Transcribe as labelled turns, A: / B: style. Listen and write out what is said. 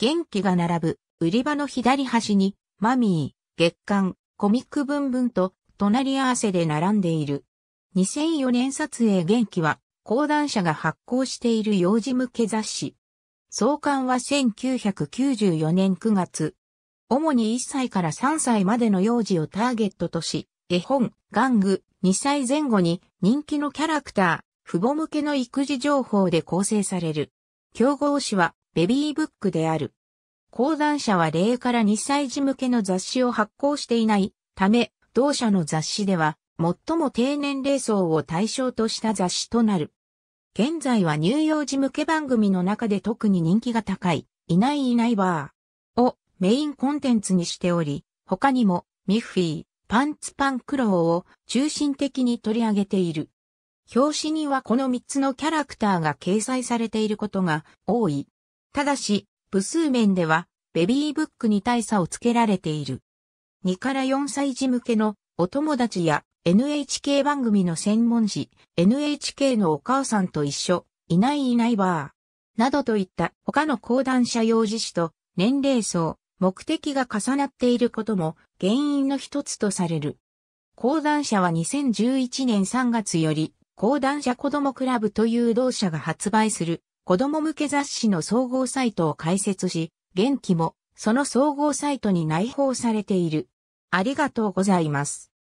A: 元気が並ぶ売り場の左端にマミー、月刊、コミックブンブンと隣り合わせで並んでいる。2004年撮影元気は講談社が発行している幼児向け雑誌。創刊は1994年9月。主に1歳から3歳までの幼児をターゲットとし、絵本、玩具、2歳前後に人気のキャラクター、父母向けの育児情報で構成される。競合誌はベビーブックである。講談社は0から2歳児向けの雑誌を発行していないため、同社の雑誌では最も低年齢層を対象とした雑誌となる。現在は乳幼児向け番組の中で特に人気が高い、いないいないバーをメインコンテンツにしており、他にもミッフィー、パンツパンクローを中心的に取り上げている。表紙にはこの3つのキャラクターが掲載されていることが多い。ただし、部数面ではベビーブックに大差をつけられている。2から4歳児向けのお友達や NHK 番組の専門誌、NHK のお母さんと一緒、いないいないばー、などといった他の講談社用紙誌と年齢層、目的が重なっていることも原因の一つとされる。講談社は2011年3月より、講談社子供クラブという同社が発売する子供向け雑誌の総合サイトを開設し、元気もその総合サイトに内包されている。ありがとうございます。